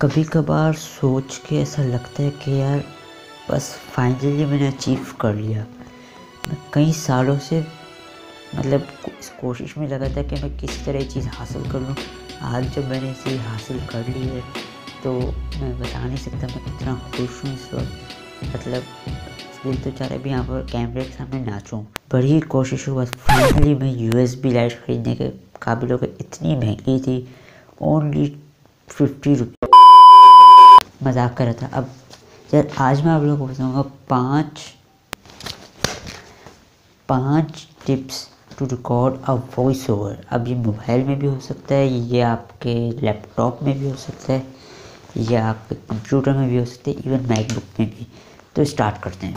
कभी कभार सोच के ऐसा लगता है कि यार, बस फाइनली मैंने अचीव कर लिया। मैं कई सालों से मतलब इस कोशिश में लगा था कि मैं किस तरह ये चीज़ हासिल कर लूँ। आज जब मैंने इसे हासिल कर ली है तो मैं बता नहीं सकता, मैं कितना खुश हूँ इस वक्त। मतलब दिल तो चाह रहा है यहाँ पर कैमरे के सामने नाचूँ। बड़ी कोशिश हुआ फाइनली मैं यू एस बी लाइट ख़रीदने के काबिल हो इतनी महँगी थी। ओनली फिफ्टी रुपये। मज़ाक कर रहा था। अब यार, आज मैं आप लोगों को बताऊँगा पाँच पाँच tips to record a voice over अब ये मोबाइल में भी हो सकता है, ये आपके लैपटॉप में भी हो सकता है, या आपके कंप्यूटर में भी हो सकता है इवन मैकबुक में भी। तो स्टार्ट करते हैं।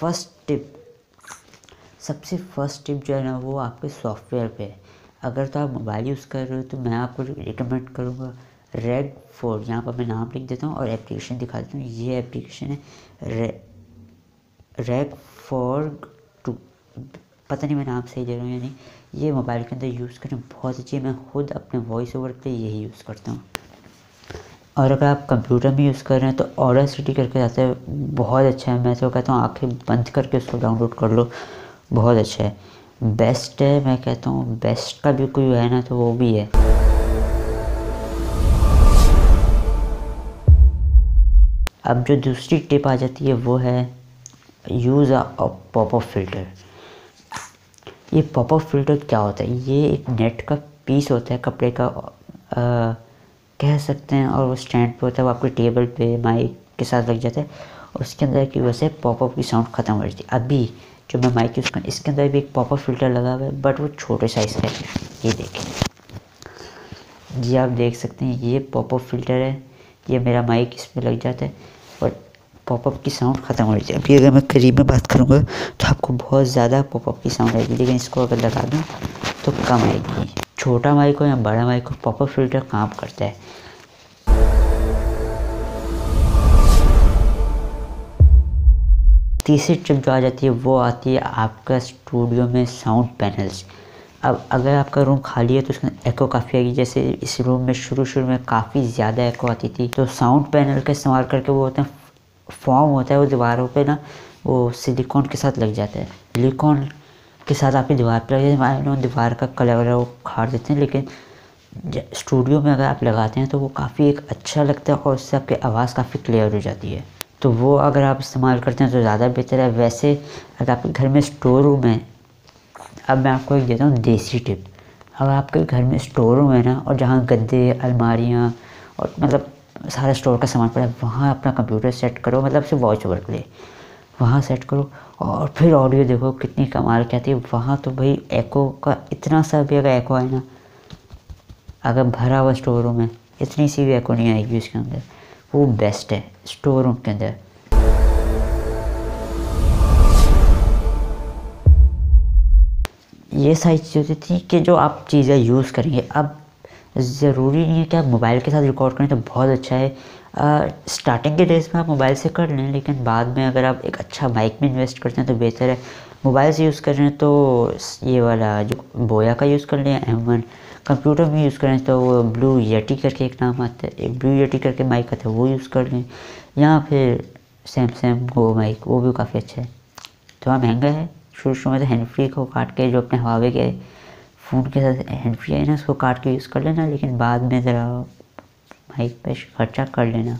फ़र्स्ट टिप सबसे फ़र्स्ट टिप जो है ना, वो आपके सॉफ्टवेयर पे है। अगर तो आप मोबाइल यूज़ कर रहे हो तो मैं आपको रिकमेंड करूँगा रेड फोर यहाँ पर मैं नाम लिख देता हूँ और एप्लीकेशन दिखा देता हूँ। ये एप्लीकेशन है रे रेग फॉर टू, पता नहीं मैं नाम सही दे रहा हूँ या नहीं। ये मोबाइल के अंदर यूज़ करना बहुत अच्छी है। मैं खुद अपने वॉइस ओवर पे यही यूज़ करता हूँ। और अगर आप कंप्यूटर में यूज़ कर रहे हैं तो ऑर्डर सिटी करके जाते हैं। बहुत अच्छा है। मैं तो कहता हूँ, आँखें बंद करके उसको डाउनलोड कर लो। बहुत अच्छा है। बेस्ट है मैं कहता हूँ बेस्ट का भी कोई है ना तो वो भी है। अब जो दूसरी टिप आ जाती है वो है यूज़ अ पॉपअप फ़िल्टर ये पॉपअप फ़िल्टर क्या होता है? ये एक नेट का पीस होता है कपड़े का आ, कह सकते हैं और वो स्टैंड पे होता है वो आपके टेबल पे माइक के साथ लग जाता है उसके अंदर की वजह से पॉपअप की साउंड ख़त्म हो जाती है। अभी जो मैं माइक यूज़ कर, इसके अंदर भी एक पॉपर फ़िल्टर लगा हुआ है बट वो छोटे साइज़ का है। ये देखें। जी, आप देख सकते हैं ये पॉपअप फ़िल्टर है। ये मेरा माइक इसमें लग जाता है और पॉपअप की साउंड ख़त्म हो जाती है। अभी अगर मैं करीब में बात करूँगा तो आपको बहुत ज़्यादा पॉपअप की साउंड आएगी, लेकिन इसको अगर लगा दूँ तो कम आएगी। छोटा माइक हो या बड़ा माइक हो पॉपअप फ़िल्टर काम करता है। तीसरी ट्रिप जो आ जाती है, वो आती है आपका स्टूडियो में साउंड पैनल्स अब अगर आपका रूम खाली है तो उसका एको काफ़ी आएगी। जैसे इस रूम में शुरू शुरू में काफ़ी ज़्यादा एको आती थी तो साउंड पैनल का इस्तेमाल करके वो होता है फॉर्म होता है वो दीवारों पे ना, वो सिलिकॉन के साथ लग जाता है। सिलिकॉन के साथ आपकी दीवार पर लग जाते दीवार का कलर वगैरह वो खाड़ देते हैं, लेकिन स्टूडियो में अगर आप लगाते हैं तो वो काफ़ी एक अच्छा लगता है और उससे आपकी आवाज़ काफ़ी क्लियर हो जाती है। तो वो अगर आप इस्तेमाल करते हैं तो ज़्यादा बेहतर है। वैसे अगर आपके घर में स्टोर रूम है, अब मैं आपको एक देता हूँ देसी टिप। अगर आपके घर में स्टोर रूम है ना, और जहाँ गद्दे, अलमारियाँ और मतलब सारा स्टोर का सामान पड़ा है, वहाँ अपना कंप्यूटर सेट करो मतलब सिर्फ़ वॉच ओवर के लिए। वहाँ सेट करो और फिर ऑडियो देखो, कितनी कमाल कहती है वहाँ तो भाई एको का इतना सा भी अगर एको आए ना, अगर भरा हुआ स्टोर रूम है, इतनी सी भी एको नहीं आएगी उसके अंदर। वो बेस्ट है स्टोर रूम के अंदर। ये सारी चीज़ें थी कि जो आप चीज़ें यूज़ करेंगे। अब ज़रूरी नहीं है कि आप मोबाइल के साथ रिकॉर्ड करें तो बहुत अच्छा है। आ, स्टार्टिंग के डेज़ में आप मोबाइल से कर लें लेकिन बाद में अगर आप एक अच्छा बाइक में इन्वेस्ट करते हैं तो बेहतर है। मोबाइल से यूज़ कर रहे हैं तो ये वाला जो बोया का यूज़ कर लें एम वन कंप्यूटर में यूज़ करें तो वो ब्लू येटी करके एक नाम आता है ब्लू येटी करके माइक आता है, वो यूज़ कर लें। या फिर सैमसंग गो माइक वो भी काफ़ी अच्छा है। थोड़ा महँगा है शुरू शुरू में तो हैंड फ्री को काट के जो अपने हवावे के फ़ोन के साथ हैंड फ्री है ना, उसको काट के यूज़ कर लेना, लेकिन बाद में ज़रा माइक पर खर्चा कर लेना।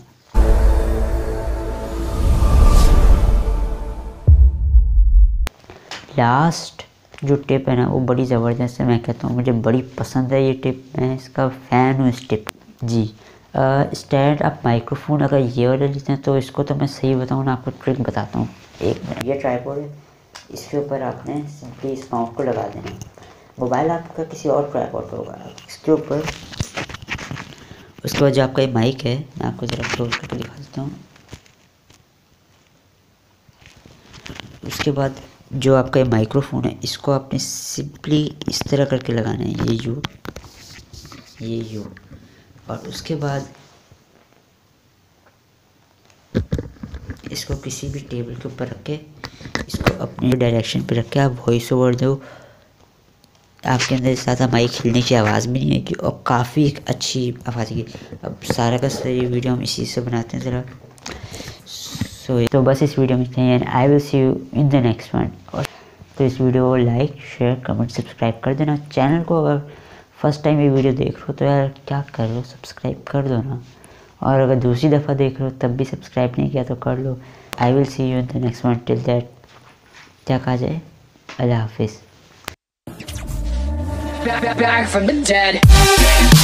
लास्ट जो टिप है ना, वो बड़ी ज़बरदस्त है, मैं कहता हूँ, मुझे बड़ी पसंद है ये टिप मैं इसका फ़ैन हूँ इस टिप जी स्टैंड आप माइक्रोफोन अगर ये वाले लेते हैं तो इसको तो मैं सही बताऊँ ना, आपको ट्रिक बताता हूँ। एक मिनट ये ट्राईपोड है, इसके ऊपर आपने सिंपली इस माउंट को लगा देना मोबाइल आपका किसी और ट्राईपोड पर होगा। इसके ऊपर, उसके बाद जो आपका ये माइक है, मैं आपको ज़रा क्लोज करके दिखा देता हूँ। उसके बाद जो आपका ये माइक्रोफोन है, इसको आपने सिंपली इस तरह करके लगाना है, ये यू ये यू। और उसके बाद इसको किसी भी टेबल के ऊपर रख के, इसको अपने डायरेक्शन पे रख के आप वॉइस ओवर दो। आपके अंदर ज़्यादा माइक खिलने की आवाज़ भी नहीं आएगी और काफ़ी अच्छी आवाज़ आएगी। अब सारा का सारा वीडियो हम इसी से बनाते हैं, ज़रा सो तो बस इस वीडियो में चाहिए and I will see you in the next one और तो इस वीडियो को लाइक शेयर कमेंट सब्सक्राइब कर देना। चैनल को अगर फ़र्स्ट टाइम ये वीडियो देख रहे हो तो यार क्या कर हो? सब्सक्राइब कर दो ना। और अगर दूसरी दफ़ा देख रहे हो तब भी सब्सक्राइब नहीं किया तो कर लो। I will see you in the next one till that क्या कहा जाए? अल्लाह हाफिज़। Back, back, back from the dead.